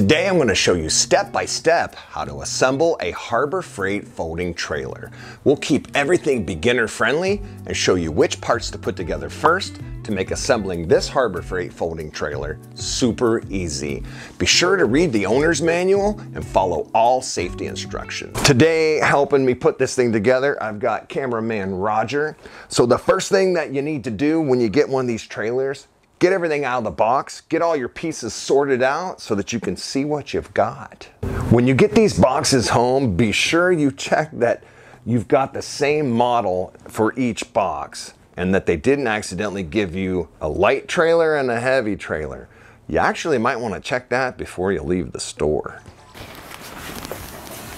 Today I'm going to show you step by step how to assemble a Harbor Freight folding trailer. We'll keep everything beginner friendly and show you which parts to put together first to make assembling this Harbor Freight folding trailer super easy. Be sure to read the owner's manual and follow all safety instructions. Today helping me put this thing together I've got cameraman Roger. So the first thing that you need to do when you get one of these trailers Get everything out of the box, get all your pieces sorted out so that you can see what you've got. When you get these boxes home, be sure you check that you've got the same model for each box and that they didn't accidentally give you a light trailer and a heavy trailer. You actually might want to check that before you leave the store.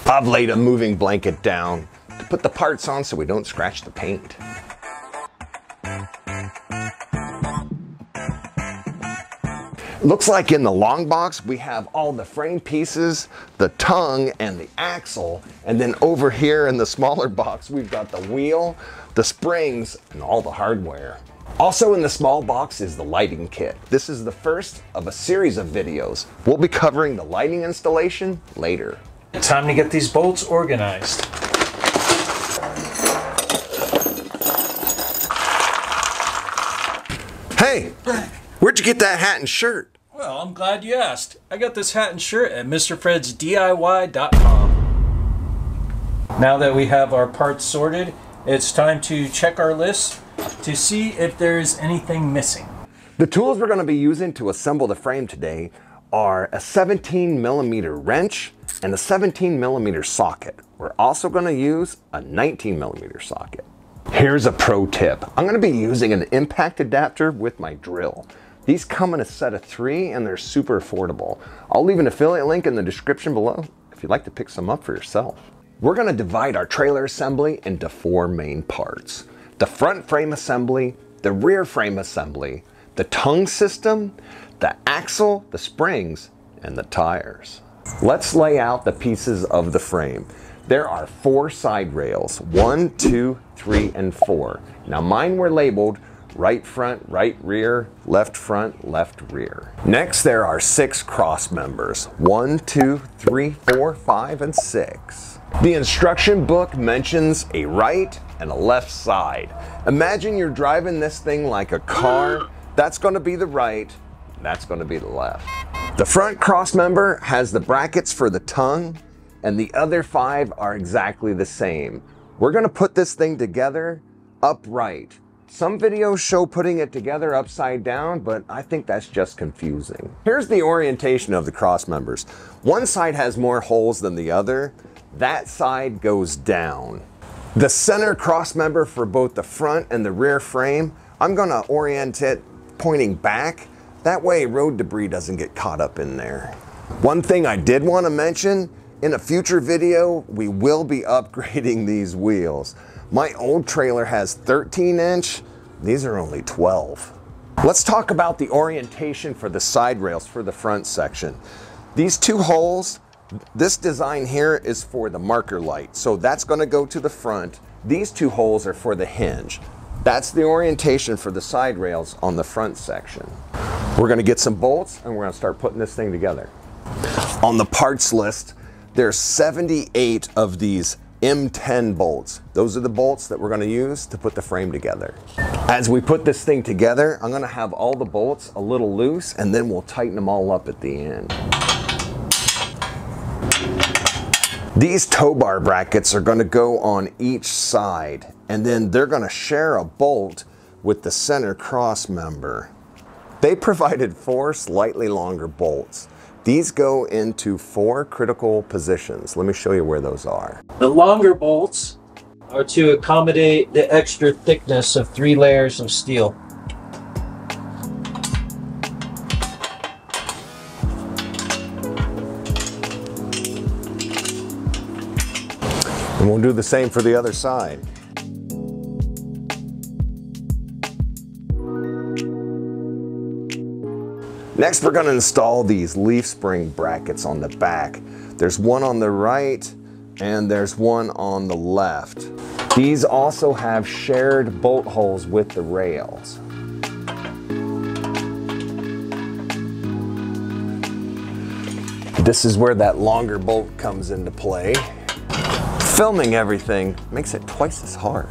I've laid a moving blanket down to put the parts on so we don't scratch the paint. Looks like in the long box, we have all the frame pieces, the tongue, and the axle. And then over here in the smaller box, we've got the wheel, the springs, and all the hardware. Also in the small box is the lighting kit. This is the first of a series of videos. We'll be covering the lighting installation later. Time to get these bolts organized. Hey, where'd you get that hat and shirt? Well, I'm glad you asked. I got this hat and shirt at MrFredsDIY.com. Now that we have our parts sorted, it's time to check our list to see if there's anything missing. The tools we're going to be using to assemble the frame today are a 17 millimeter wrench and a 17 millimeter socket. We're also going to use a 19 millimeter socket. Here's a pro tip. I'm going to be using an impact adapter with my drill. These come in a set of three and they're super affordable. I'll leave an affiliate link in the description below if you'd like to pick some up for yourself. We're gonna divide our trailer assembly into four main parts. The front frame assembly, the rear frame assembly, the tongue system, the axle, the springs, and the tires. Let's lay out the pieces of the frame. There are four side rails, one, two, three, and four. Now mine were labeled right front, right rear, left front, left rear. Next, there are six cross members. One, two, three, four, five, and six. The instruction book mentions a right and a left side. Imagine you're driving this thing like a car. That's gonna be the right, that's gonna be the left. The front cross member has the brackets for the tongue, and the other five are exactly the same. We're gonna put this thing together upright. Some videos show putting it together upside down, but I think that's just confusing. Here's the orientation of the cross members. One side has more holes than the other. That side goes down. The center cross member for both the front and the rear frame, I'm gonna orient it pointing back. That way road debris doesn't get caught up in there. One thing I did wanna mention, in a future video, we will be upgrading these wheels. My old trailer has 13 inch, these are only 12. Let's talk about the orientation for the side rails for the front section. These two holes, this design here is for the marker light, so that's gonna go to the front. These two holes are for the hinge. That's the orientation for the side rails on the front section. We're gonna get some bolts and we're gonna start putting this thing together. On the parts list, there's 78 of these M10 bolts. Those are the bolts that we're gonna use to put the frame together. As we put this thing together, I'm gonna have all the bolts a little loose and then we'll tighten them all up at the end. These tow bar brackets are gonna go on each side and then they're gonna share a bolt with the center cross member. They provided four slightly longer bolts. These go into four critical positions. Let me show you where those are. The longer bolts are to accommodate the extra thickness of three layers of steel. And we'll do the same for the other side. Next, we're gonna install these leaf spring brackets on the back. There's one on the right and there's one on the left. These also have shared bolt holes with the rails. This is where that longer bolt comes into play. Filming everything makes it twice as hard.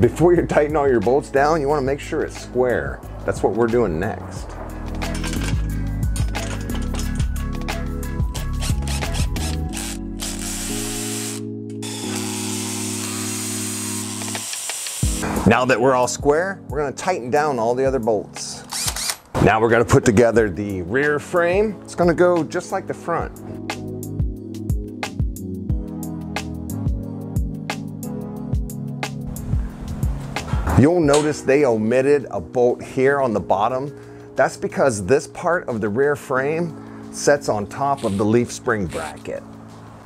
Before you tighten all your bolts down, you want to make sure it's square. That's what we're doing next. Now that we're all square, we're gonna tighten down all the other bolts. Now we're gonna put together the rear frame. It's gonna go just like the front. You'll notice they omitted a bolt here on the bottom. That's because this part of the rear frame sets on top of the leaf spring bracket.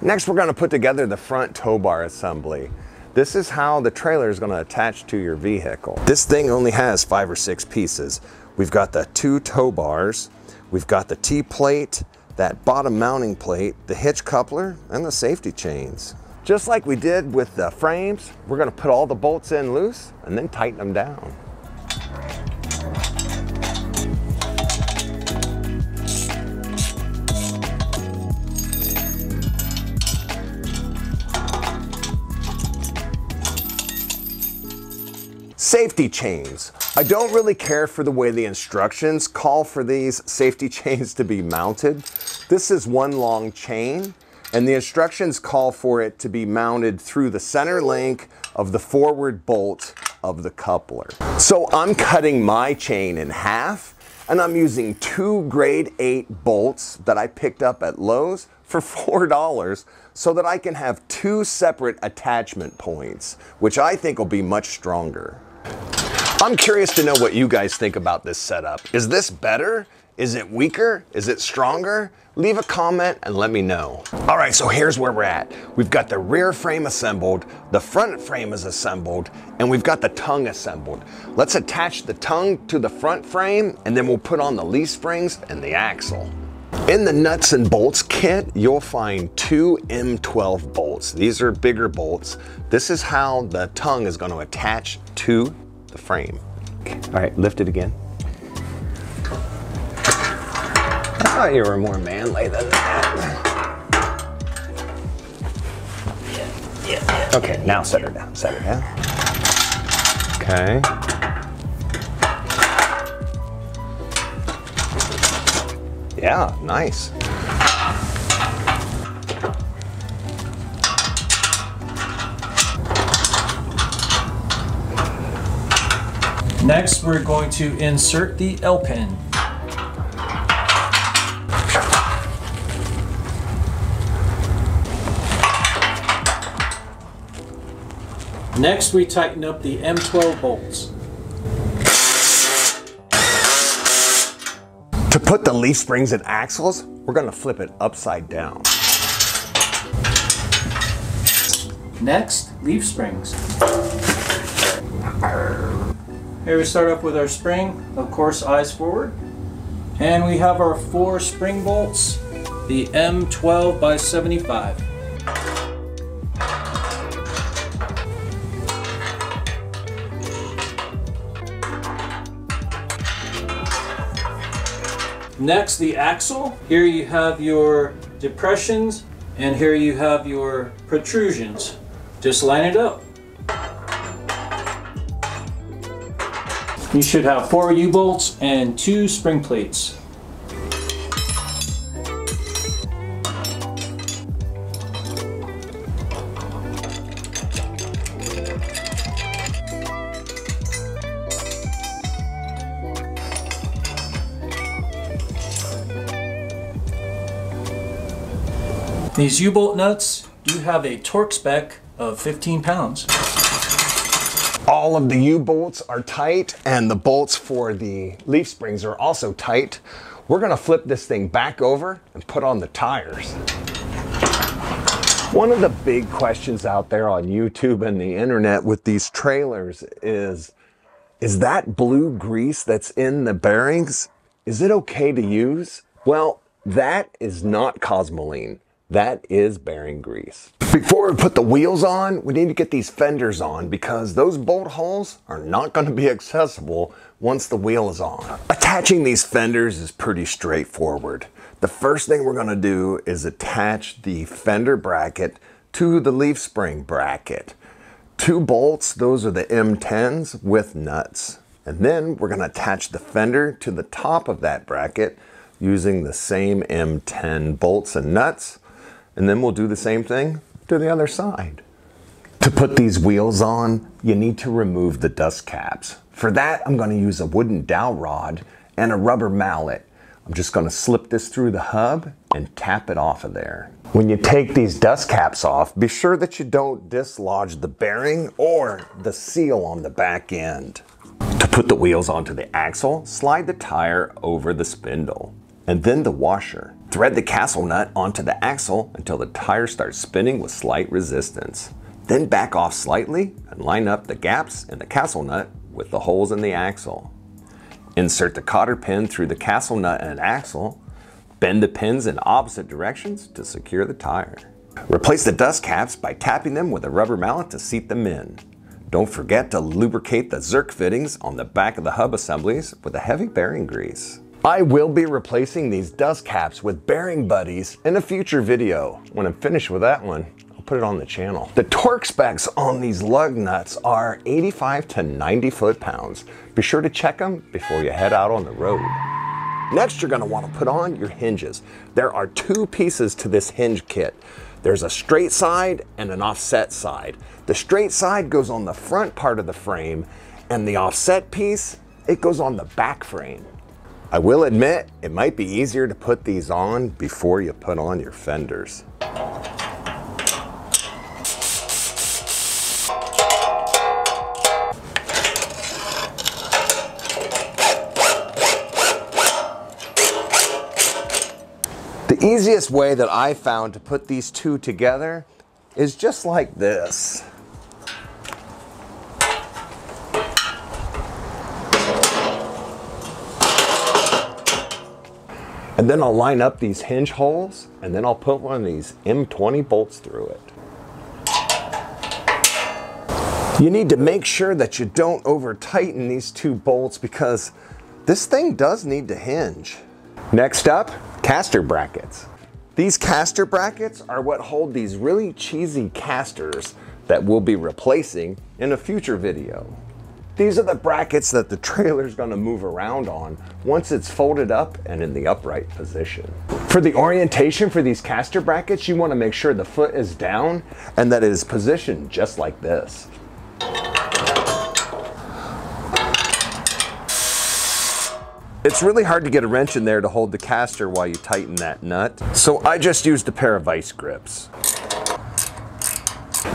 Next, we're gonna put together the front tow bar assembly. This is how the trailer is gonna attach to your vehicle. This thing only has five or six pieces. We've got the two tow bars, we've got the T-plate, that bottom mounting plate, the hitch coupler, and the safety chains. Just like we did with the frames, we're gonna put all the bolts in loose and then tighten them down. Safety chains. I don't really care for the way the instructions call for these safety chains to be mounted. This is one long chain and the instructions call for it to be mounted through the center link of the forward bolt of the coupler. So I'm cutting my chain in half and I'm using two grade 8 bolts that I picked up at Lowe's for $4 so that I can have two separate attachment points, which I think will be much stronger. I'm curious to know what you guys think about this setup. Is this better? Is it weaker? Is it stronger? Leave a comment and let me know. All right, so here's where we're at. We've got the rear frame assembled, the front frame is assembled, and we've got the tongue assembled. Let's attach the tongue to the front frame and then we'll put on the leaf springs and the axle. In the nuts and bolts kit, you'll find two M12 bolts. These are bigger bolts. This is how the tongue is gonna attach to the frame. All right, lift it again. Thought you were more manly than that. Okay, now set her down, set her down. Okay. Yeah, nice. Next, we're going to insert the L-pin. Next, we tighten up the M12 bolts. To put the leaf springs and axles, we're gonna flip it upside down. Next, leaf springs. Here we start off with our spring, of course eyes forward. And we have our four spring bolts, the M12 by 75. Next, the axle. Here you have your depressions, and here you have your protrusions. Just line it up. You should have four U-bolts and two spring plates. These U-bolt nuts do have a torque spec of 15 pounds. All of the U-bolts are tight and the bolts for the leaf springs are also tight. We're gonna flip this thing back over and put on the tires. One of the big questions out there on YouTube and the internet with these trailers is, is that blue grease that's in the bearings, is it okay to use? Well, that is not Cosmoline. That is bearing grease. Before we put the wheels on, we need to get these fenders on because those bolt holes are not going to be accessible once the wheel is on. Attaching these fenders is pretty straightforward. The first thing we're going to do is attach the fender bracket to the leaf spring bracket. Two bolts, those are the M10s with nuts. And then we're going to attach the fender to the top of that bracket using the same M10 bolts and nuts. And then we'll do the same thing to the other side. To put these wheels on, you need to remove the dust caps. For that, I'm going to use a wooden dowel rod and a rubber mallet. I'm just going to slip this through the hub and tap it off of there. When you take these dust caps off, be sure that you don't dislodge the bearing or the seal on the back end. To put the wheels onto the axle, slide the tire over the spindle and then the washer. Thread the castle nut onto the axle until the tire starts spinning with slight resistance. Then back off slightly and line up the gaps in the castle nut with the holes in the axle. Insert the cotter pin through the castle nut and axle. Bend the pins in opposite directions to secure the tire. Replace the dust caps by tapping them with a rubber mallet to seat them in. Don't forget to lubricate the Zerk fittings on the back of the hub assemblies with a heavy bearing grease. I will be replacing these dust caps with bearing buddies in a future video. When I'm finished with that one, I'll put it on the channel. The torque specs on these lug nuts are 85 to 90 foot-pounds. Be sure to check them before you head out on the road. Next, you're gonna wanna put on your hinges. There are two pieces to this hinge kit. There's a straight side and an offset side. The straight side goes on the front part of the frame and the offset piece, it goes on the back frame. I will admit, it might be easier to put these on before you put on your fenders. The easiest way that I found to put these two together is just like this. And then I'll line up these hinge holes and then I'll put one of these M20 bolts through it. You need to make sure that you don't over tighten these two bolts because this thing does need to hinge. Next up, caster brackets. These caster brackets are what hold these really cheesy casters that we'll be replacing in a future video. These are the brackets that the trailer is going to move around on once it's folded up and in the upright position. For the orientation for these caster brackets, you want to make sure the foot is down and that it is positioned just like this. It's really hard to get a wrench in there to hold the caster while you tighten that nut, so I just used a pair of vice grips.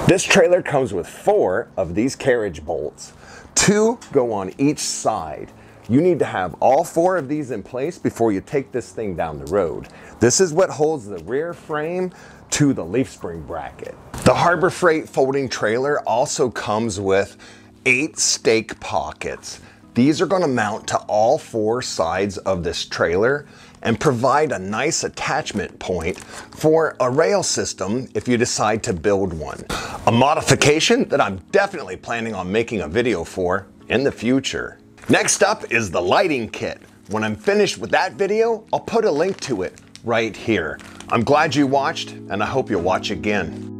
This trailer comes with four of these carriage bolts. Two go on each side. You need to have all four of these in place before you take this thing down the road. This is what holds the rear frame to the leaf spring bracket. The Harbor Freight folding trailer also comes with eight stake pockets. These are gonna mount to all four sides of this trailer and provide a nice attachment point for a rail system if you decide to build one. A modification that I'm definitely planning on making a video for in the future. Next up is the lighting kit. When I'm finished with that video, I'll put a link to it right here. I'm glad you watched and I hope you'll watch again.